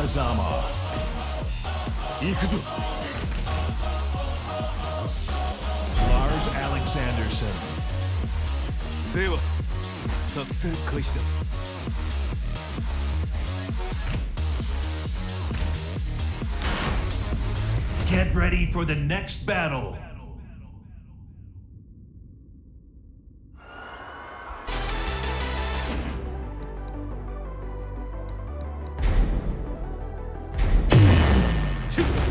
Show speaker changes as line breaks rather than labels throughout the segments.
Kazama 行くぞ Lars Alexanderson
では作戦開始だ
Get ready for the next battle.
two.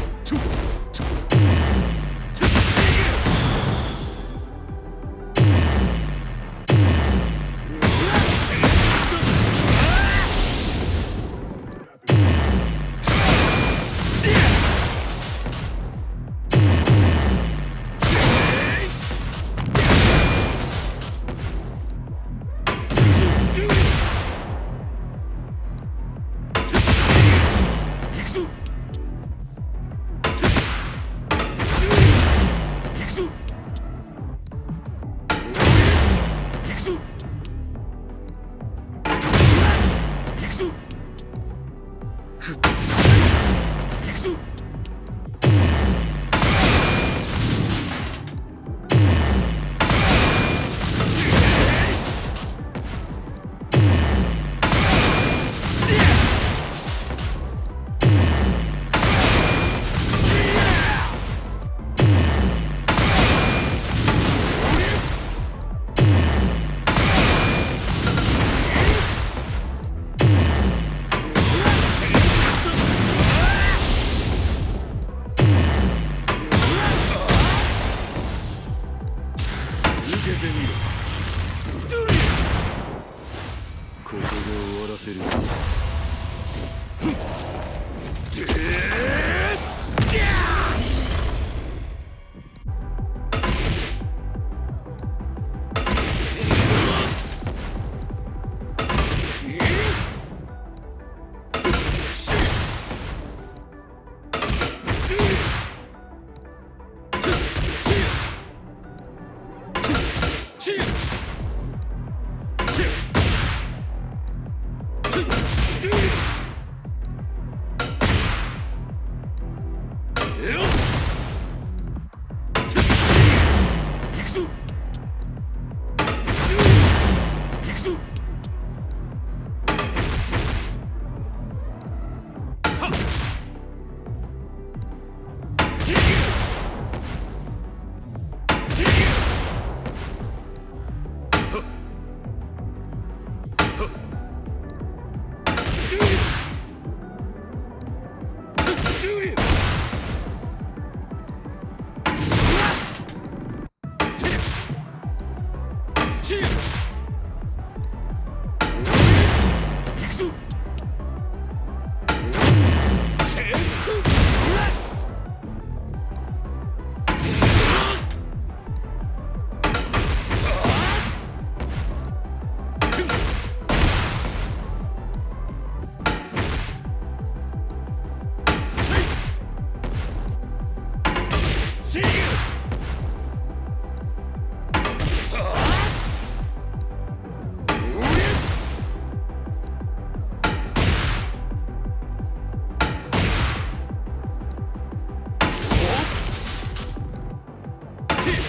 くぞ。ジュリア See you!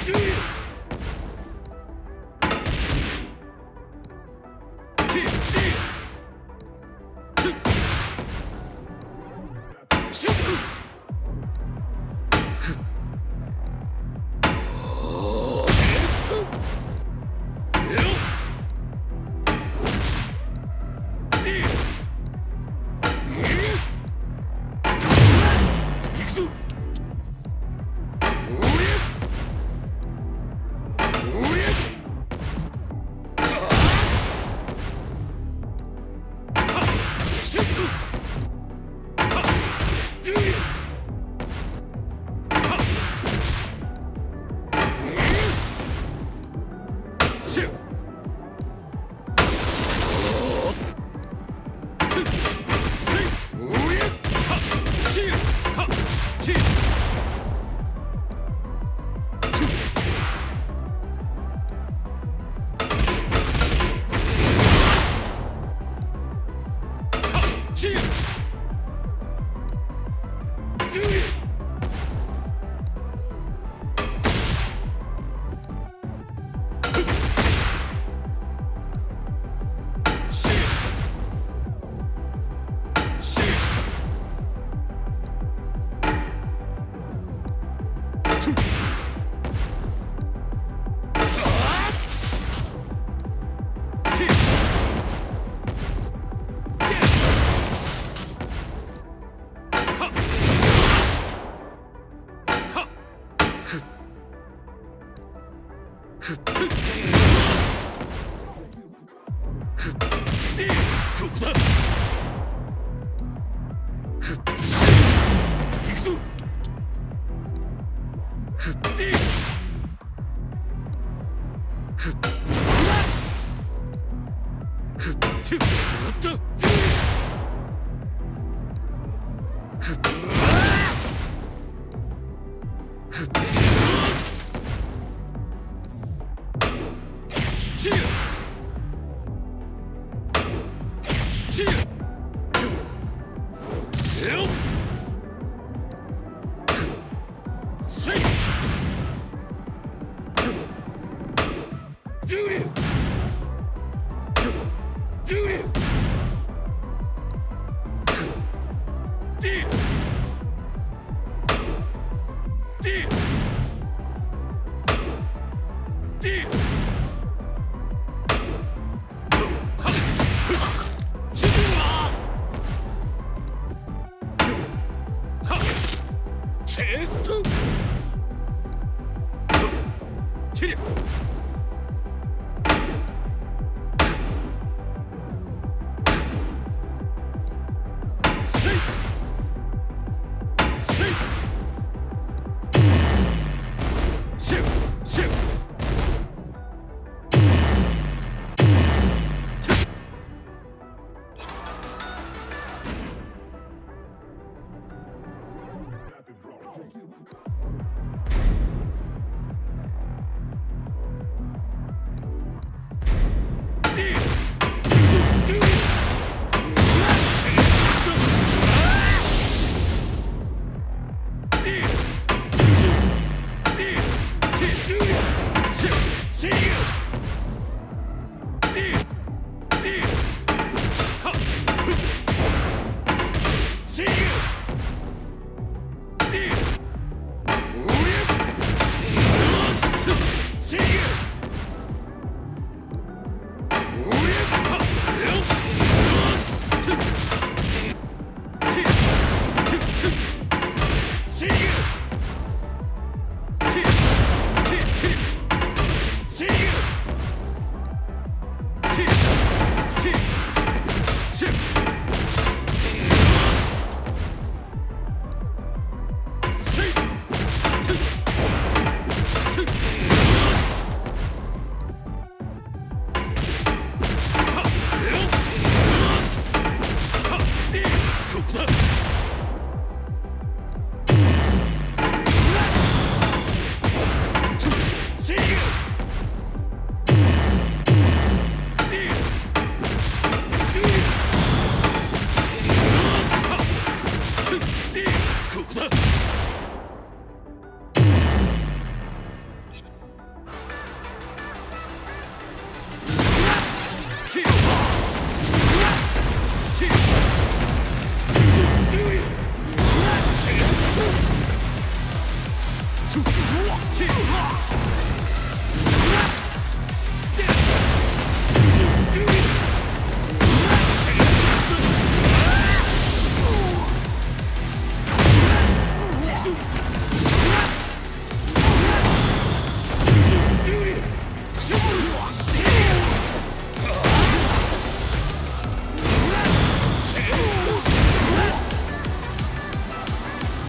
注意哼，去。Two, two, two. チェスト。チリ